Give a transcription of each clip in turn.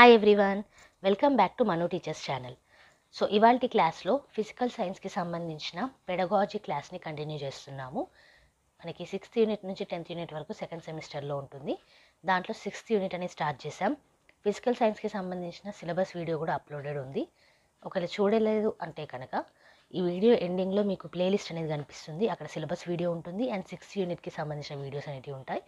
Hi everyone welcome back to Manu teachers channel so ఇవాళ క్లాస్లో physical సైన్స్కి సంబంధించిన పెడగాజీ క్లాస్ని కంటిన్యూ చేస్తున్నాము. మనకి సిక్స్త్ యూనిట్ నుంచి టెన్త్ యూనిట్ వరకు సెకండ్ సెమిస్టర్లో ఉంటుంది. దాంట్లో సిక్స్త్ యూనిట్ అనేది స్టార్ట్ చేసాం ఫిజికల్ సైన్స్కి సంబంధించిన సిలబస్ వీడియో కూడా అప్లోడెడ్ ఉంది. ఒకవేళ చూడలేదు అంటే కనుక ఈ వీడియో ఎండింగ్లో మీకు ప్లేలిస్ట్ అనేది కనిపిస్తుంది. అక్కడ సిలబస్ వీడియో ఉంటుంది అండ్ సిక్స్త్ యూనిట్కి సంబంధించిన వీడియోస్ అనేవి ఉంటాయి.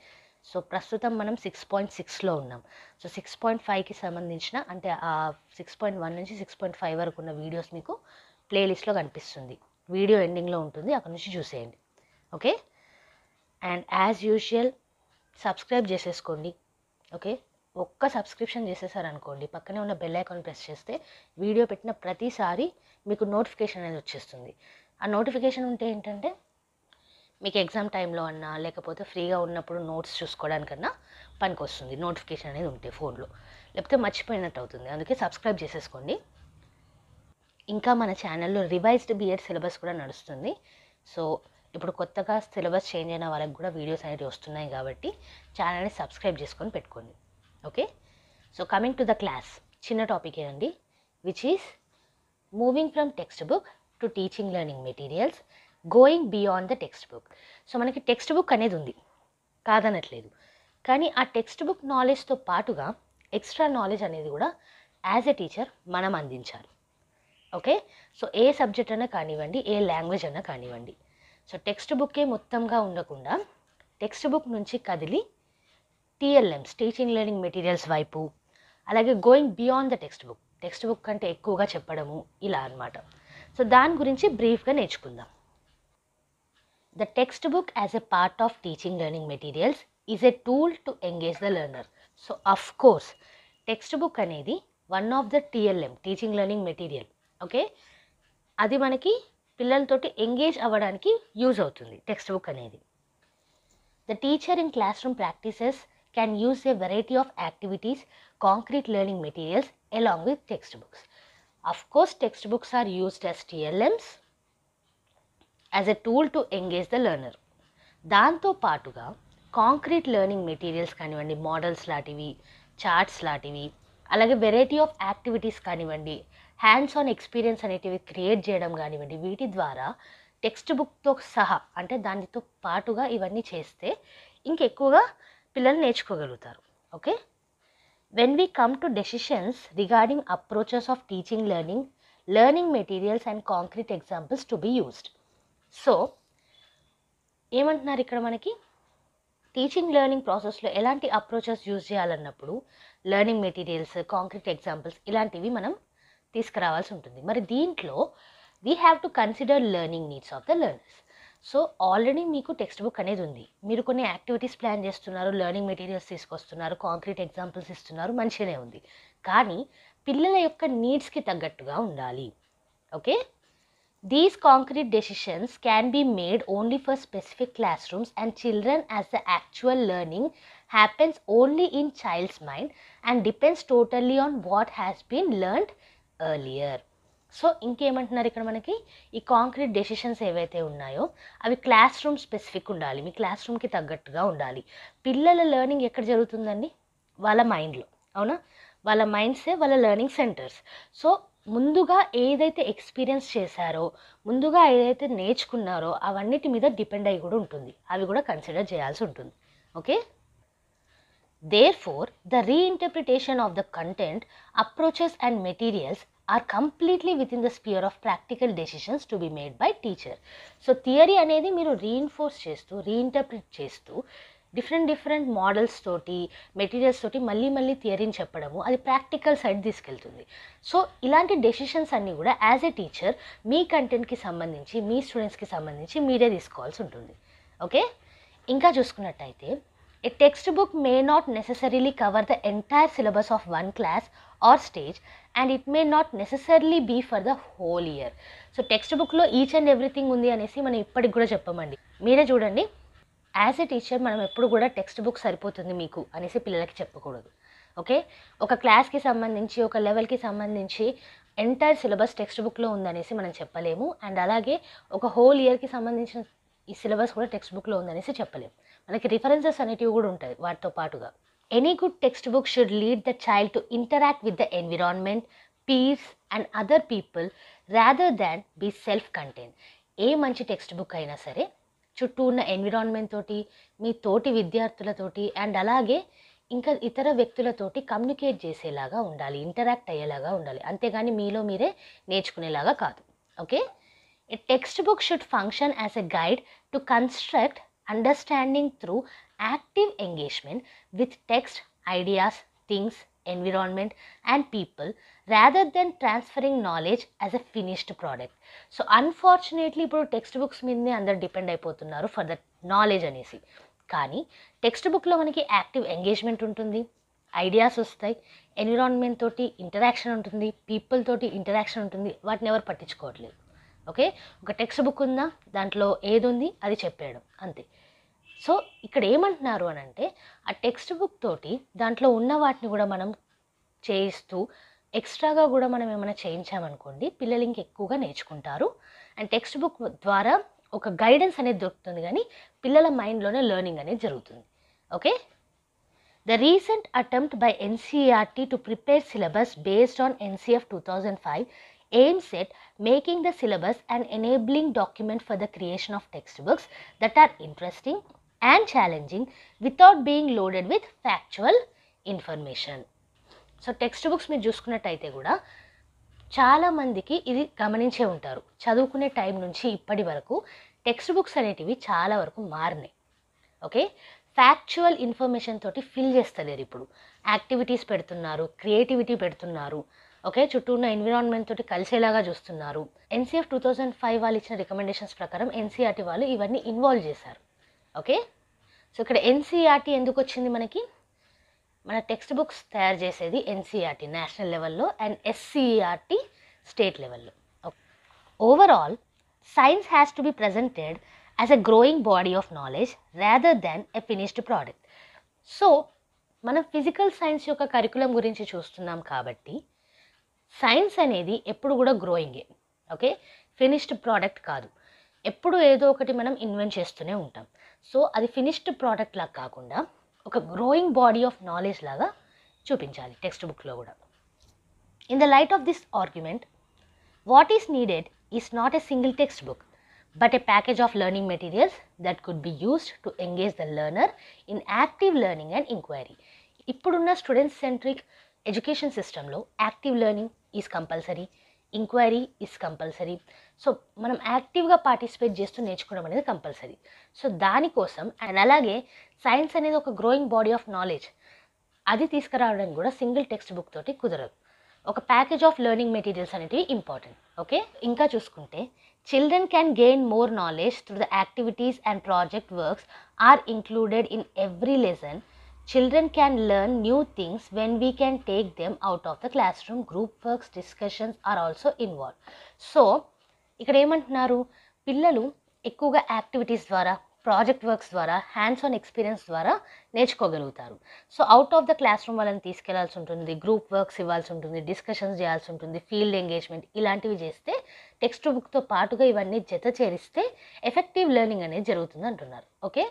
సో ప్రస్తుతం మనం సిక్స్ పాయింట్ సిక్స్లో ఉన్నాం. సో సిక్స్ పాయింట్ ఫైవ్కి సంబంధించిన అంటే ఆ సిక్స్ పాయింట్ వన్ నుంచి సిక్స్ పాయింట్ ఫైవ్ వరకు ఉన్న వీడియోస్ మీకు ప్లేలిస్ట్లో కనిపిస్తుంది. వీడియో ఎండింగ్లో ఉంటుంది. అక్కడ నుంచి చూసేయండి. Okay? And as usual subscribe చేసేసుకోండి. ఓకే? ఒక్క సబ్స్క్రిప్షన్ చేసేసారనుకోండి పక్కనే ఉన్న బెల్ ఐకాన్ ప్రెస్ చేస్తే వీడియో పెట్టిన ప్రతిసారి మీకు నోటిఫికేషన్ అనేది వచ్చేస్తుంది. ఆ నోటిఫికేషన్ ఉంటే ఏంటంటే మీకు ఎగ్జామ్ టైంలో అన్నా లేకపోతే ఫ్రీగా ఉన్నప్పుడు నోట్స్ చూసుకోవడానికన్నా పనికి వస్తుంది నోటిఫికేషన్ అనేది ఉంటే ఫోన్లో. లేకపోతే మర్చిపోయినట్టు అవుతుంది. అందుకే సబ్స్క్రైబ్ చేసేసుకోండి. ఇంకా మన ఛానల్లో రివైజ్డ్ బిఎడ్ సిలబస్ కూడా నడుస్తుంది. సో ఇప్పుడు కొత్తగా సిలబస్ చేంజ్ అయిన వాళ్ళకి కూడా వీడియోస్ అనేవి వస్తున్నాయి కాబట్టి ఛానల్ని సబ్స్క్రైబ్ చేసుకొని పెట్టుకోండి. Okay? So coming to the class. చిన్న టాపిక్ అండి? Which is moving from text book to teaching learning materials going beyond the text book so మనకి టెక్స్ట్ బుక్ అనేది ఉంది. కాదనట్లేదు. కానీ ఆ టెక్స్ట్ బుక్ నాలెడ్జ్తో పాటుగా ఎక్స్ట్రా నాలెడ్జ్ అనేది కూడా యాజ్ ఎ టీచర్ మనం అందించాలి. ఓకే సో ఏ సబ్జెక్ట్ అయినా కానివ్వండి ఏ లాంగ్వేజ్ అయినా కానివ్వండి. సో టెక్స్ట్ బుక్కే మొత్తంగా ఉండకుండా టెక్స్ట్ బుక్ నుంచి కదిలి టీఎల్ఎంస్ టీచింగ్ లెర్నింగ్ మెటీరియల్స్ వైపు అలాగే going beyond the text book text book కంటే ఎక్కువగా చెప్పడము ఇలా అన్నమాట. సో దాని గురించి బ్రీఫ్గా నేర్చుకుందాం. The textbook as a part of teaching learning materials is a tool to engage the learner. So of course text book అనేది one of the TLM teaching learning material okay అది మనకి పిల్లలతోటి ఎంగేజ్ అవ్వడానికి use అవుతుంది text book అనేది the teacher in class room practices can use a variety of activities concrete learning materials along with text books of course text books are used as TLMs as a tool to engage the learner దాంతో పాటుగా concrete learning materials కానివ్వండి models లాంటివి charts లాంటివి అలాగే variety of activities కానివ్వండి hands on experience అనేటివి create చేయడం కానివ్వండి వీటి ద్వారా టెక్స్ట్ బుక్తో సహా అంటే దానితో పాటుగా ఇవన్నీ చేస్తే ఇంకెక్కువగా పిల్లలు నేర్చుకోగలుగుతారు. Okay when we come to decisions regarding approaches of teaching learning learning materials and concrete examples to be used so ఏమంటున్నారు ఇక్కడ మనకి? టీచింగ్ లెర్నింగ్ ప్రాసెస్లో ఎలాంటి అప్రోచెస్ యూజ్ చేయాలన్నప్పుడు లెర్నింగ్ మెటీరియల్స్ కాంక్రీట్ ఎగ్జాంపుల్స్ ఇలాంటివి మనం తీసుకురావాల్సి ఉంటుంది. మరి దీంట్లో we have to consider learning needs of the learners so already మీకు టెక్స్ట్ బుక్ అనేది ఉంది. మీరు కొన్ని యాక్టివిటీస్ ప్లాన్ చేస్తున్నారు లెర్నింగ్ మెటీరియల్స్ తీసుకొస్తున్నారు కాంక్రీట్ ఎగ్జాంపుల్స్ ఇస్తున్నారు మంచిగానే ఉంది. కానీ పిల్లల యొక్క నీడ్స్కి తగ్గట్టుగా ఉండాలి. Okay? These concrete decisions can be made only for specific classrooms and children as the actual learning happens only in child's mind and depends totally on what has been learned earlier. So ఇంకేమంటున్నారు ఇక్కడ మనకి ఈ concrete decisions ఏవైతే ఉన్నాయో అవి class room specific ఉండాలి మీ class రూమ్కి తగ్గట్టుగా ఉండాలి పిల్లల లెర్నింగ్ ఎక్కడ జరుగుతుందండి వాళ్ళ మైండ్లో అవునా వాళ్ళ మైండ్సే వాళ్ళ లెర్నింగ్ సెంటర్స్ సో ముందుగా ఏదైతే ఎక్స్పీరియన్స్ చేశారో ముందుగా ఏదైతే నేర్చుకున్నారో అవన్నిటి మీద డిపెండ్ అయ్యి కూడా ఉంటుంది. అవి కూడా కన్సిడర్ చేయాల్సి ఉంటుంది. Okay? Therefore the reinterpretation of the content approaches and materials are completely within the sphere of practical decisions to be made by teacher so theory అనేది మీరు రీఇన్ఫోర్స్ చేస్తూ రీఇంటర్ప్రిట్ చేస్తూ డిఫరెంట్ డిఫరెంట్ మోడల్స్ తోటి materials తోటి మళ్ళీ మళ్ళీ థియరీని చెప్పడము అది ప్రాక్టికల్ సైడ్ తీసుకెళ్తుంది. సో ఇలాంటి డెసిషన్స్ అన్నీ కూడా యాజ్ ఎ టీచర్ మీ కంటెంట్కి సంబంధించి మీ స్టూడెంట్స్కి సంబంధించి మీరే తీసుకోవాల్సి ఉంటుంది. ఓకే? ఇంకా చూసుకున్నట్టయితే a text book may not necessarily cover the entire syllabus of one class or stage and it may not necessarily be for the whole year so text బుక్లో each and everything ఉంది అనేసి మనం ఇప్పటికి కూడా చెప్పమండి. మీరే చూడండి. యాజ్ ఎ టీచర్ మనం ఎప్పుడు కూడా టెక్స్ట్ బుక్ సరిపోతుంది మీకు అనేసి పిల్లలకి చెప్పకూడదు. ఓకే ఒక క్లాస్కి సంబంధించి ఒక లెవెల్కి సంబంధించి ఎంటైర్ సిలబస్ టెక్స్ట్ బుక్లో ఉందనేసి మనం చెప్పలేము. అండ్ అలాగే ఒక హోల్ ఇయర్కి సంబంధించిన ఈ సిలబస్ కూడా టెక్స్ట్ బుక్లో ఉందనేసి చెప్పలేము. మనకి రిఫరెన్సెస్ అనేటివి కూడా ఉంటాయి వాటితో పాటుగా. Any good text book should lead the child to interact with the environment peace and other people rather than be self content ఏ మంచి టెక్స్ట్ బుక్ అయినా సరే చుట్టూ ఉన్న ఎన్విరాన్మెంట్ తోటి మీ తోటి విద్యార్థులతోటి అండ్ అలాగే ఇంకా ఇతర వ్యక్తులతోటి కమ్యూనికేట్ చేసేలాగా ఉండాలి ఇంటరాక్ట్ అయ్యేలాగా ఉండాలి. అంతేగాని మీలో మీరే నేర్చుకునేలాగా కాదు. Okay text book should function as a guide to construct understanding through active engagement with text ideas things environment, and people rather than transferring knowledge as a finished product. So unfortunately ఇప్పుడు text books మీదనే అందరు depend అయిపోతున్నారు for the knowledge అనేసి. కానీ text బుక్లో మనకి active engagement ఉంటుంది ideas వస్తాయి ఎన్విరాన్మెంట్ తోటి ఇంటరాక్షన్ ఉంటుంది పీపుల్ తోటి ఇంటరాక్షన్ ఉంటుంది వాటిని ఎవరు పట్టించుకోవట్లేదు. ఓకే ఒక టెక్స్ట్ బుక్ ఉందా దాంట్లో ఏది ఉంది అది చెప్పేయడం అంతే. సో ఇక్కడ ఏమంటున్నారు అని అంటే ఆ టెక్స్ట్ బుక్ తోటి దాంట్లో ఉన్న వాటిని కూడా మనం చేయిస్తూ ఎక్స్ట్రాగా కూడా మనం ఏమైనా చేయించామనుకోండి పిల్లలు ఇంక ఎక్కువగా నేర్చుకుంటారు. అండ్ టెక్స్ట్ బుక్ ద్వారా ఒక గైడెన్స్ అనేది దొరుకుతుంది కానీ పిల్లల మైండ్లోనే లెర్నింగ్ అనేది జరుగుతుంది. Okay? The recent attempt by NCERT to prepare syllabus based on NCF two thousand five aim set making the syllabus and enabling document for the creation of text books that are interesting and challenging without being loaded with factual information so text books మీరు చూసుకున్నట్టయితే కూడా చాలామందికి ఇది గమనించే ఉంటారు. చదువుకునే time నుంచి ఇప్పటి వరకు టెక్స్ట్ బుక్స్ అనేటివి చాలా వరకు మారినాయి. ఓకే? ఫ్యాక్చువల్ ఇన్ఫర్మేషన్ తోటి ఫిల్ చేస్తలేరు ఇప్పుడు. యాక్టివిటీస్ పెడుతున్నారు క్రియేటివిటీ పెడుతున్నారు. ఓకే? చుట్టూ ఉన్న ఎన్విరాన్మెంట్ తోటి కలిసేలాగా చూస్తున్నారు. ఎన్సీఎఫ్ టూ థౌజండ్ ఫైవ్ వాళ్ళు ఇచ్చిన రికమెండేషన్స్ ప్రకారం ఎన్సీఆర్టీ వాళ్ళు ఇవన్నీ ఇన్వాల్వ్ చేశారు. ఓకే? సో ఇక్కడ ఎన్సీఆర్టీ ఎందుకు వచ్చింది మనకి? మన టెక్స్ట్ బుక్స్ తయారు చేసేది ఎన్సీఆర్టీ నేషనల్ లెవెల్లో అండ్ ఎస్సీఆర్టీ స్టేట్ లెవెల్లో. Overall science has to be presented as a growing body of knowledge rather than a finished product. So మనం ఫిజికల్ సైన్స్ యొక్క కరికులం గురించి చూస్తున్నాం కాబట్టి సైన్స్ అనేది ఎప్పుడు కూడా గ్రోయింగే. ఓకే? ఫినిష్డ్ ప్రోడక్ట్ కాదు. ఎప్పుడు ఏదో ఒకటి మనం ఇన్వెంట్ చేస్తూనే ఉంటాం. సో అది ఫినిష్డ్ ప్రోడక్ట్ లాగా కాకుండా ఒక గ్రోయింగ్ బాడీ ఆఫ్ నాలెడ్జ్ లాగా చూపించాలి టెక్స్ట్ బుక్లో కూడా. In the light of this argument what is needed is not a single text book but a package of learning materials that could be used to engage the learner in active learning and inquiry. ఇప్పుడున్న student centric education సిస్టంలో active learning is compulsory inquiry is compulsory so మనం యాక్టివ్గా participate చేస్తూ నేర్చుకోవడం అనేది compulsory. So దానికోసం and అలాగే science అనేది ఒక గ్రోయింగ్ బాడీ ఆఫ్ నాలెడ్జ్. అది తీసుకురావడం కూడా సింగిల్ టెక్స్ట్ బుక్ తోటి కుదరదు. ఒక ప్యాకేజ్ ఆఫ్ లెర్నింగ్ మెటీరియల్స్ అనేటివి ఇంపార్టెంట్. ఓకే? ఇంకా చూసుకుంటే children can gain more knowledge through the activities and project works are included in every lesson. Children can learn new things when we can take them out of the class room group works discussions are also involve so ఇక్కడ ఏమంటున్నారు? పిల్లలు ఎక్కువగా activities ద్వారా project works ద్వారా hands on experience ద్వారా నేర్చుకోగలుగుతారు. So out of the class room వాళ్ళని తీసుకెళ్ళాల్సి ఉంటుంది గ్రూప్ వర్క్స్ ఇవ్వాల్సి ఉంటుంది డిస్కషన్స్ చేయాల్సి ఉంటుంది ఫీల్డ్ ఎంగేజ్మెంట్ ఇలాంటివి చేస్తే టెక్స్ట్ బుక్తో పాటుగా ఇవన్నీ జత చేరిస్తే ఎఫెక్టివ్ లెర్నింగ్ అనేది జరుగుతుంది అంటున్నారు. Okay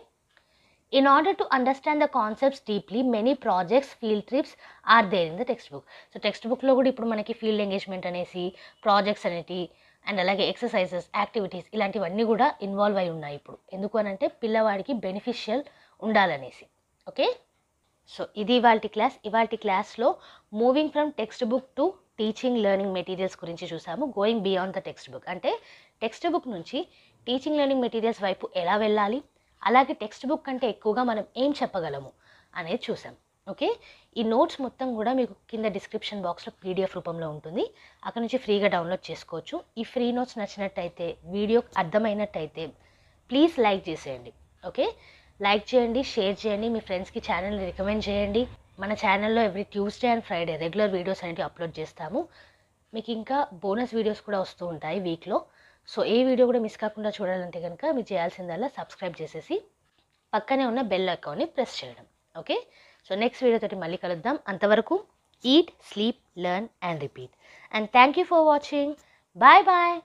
in order to understand the concepts deeply many projects field trips are there in the text book so text బుక్లో కూడా ఇప్పుడు మనకి ఫీల్డ్ ఎంగేజ్మెంట్ అనేసి ప్రాజెక్ట్స్ అనేటి అండ్ అలాగే ఎక్సర్సైజెస్ యాక్టివిటీస్ ఇలాంటివన్నీ కూడా ఇన్వాల్వ్ అయి ఉన్నాయి ఇప్పుడు. ఎందుకు అని అంటే పిల్లవాడికి బెనిఫిషియల్ ఉండాలనేసి. ఓకే? సో ఇది ఇవాళ క్లాస్. ఇవాళ క్లాస్లో moving from text book to teaching learning materials గురించి చూసాము. Going beyond the text book అంటే టెక్స్ట్ బుక్ నుంచి టీచింగ్ లెర్నింగ్ మెటీరియల్స్ వైపు ఎలా వెళ్ళాలి? అలాగే టెక్స్ట్ బుక్ కంటే ఎక్కువగా మనం ఏం చెప్పగలము? అనేది చూసాం. ఓకే? ఈ నోట్స్ మొత్తం కూడా మీకు కింద డిస్క్రిప్షన్ బాక్స్లో పీడిఎఫ్ రూపంలో ఉంటుంది. అక్కడ నుంచి ఫ్రీగా డౌన్లోడ్ చేసుకోవచ్చు. ఈ ఫ్రీ నోట్స్ నచ్చినట్టయితే వీడియో అర్థమైనట్టయితే ప్లీజ్ లైక్ చేసేయండి. ఓకే? లైక్ చేయండి షేర్ చేయండి మీ ఫ్రెండ్స్కి ఛానల్ని రికమెండ్ చేయండి. మన ఛానల్లో every Tuesday and Friday regular videos అనేవి అప్లోడ్ చేస్తాము. మీకు ఇంకా బోనస్ వీడియోస్ కూడా వస్తూ ఉంటాయి వీక్లో. సో ఏ వీడియో కూడా మిస్ కాకుండా చూడాలంటే కనుక మీరు చేయాల్సిందల్లా సబ్స్క్రైబ్ చేసేసి పక్కనే ఉన్న బెల్ ఐకాన్ని ప్రెస్ చేయడం. ఓకే? సో నెక్స్ట్ వీడియోతో మళ్ళీ కలుద్దాం. అంతవరకు eat sleep learn and repeat and thank you for watching bye bye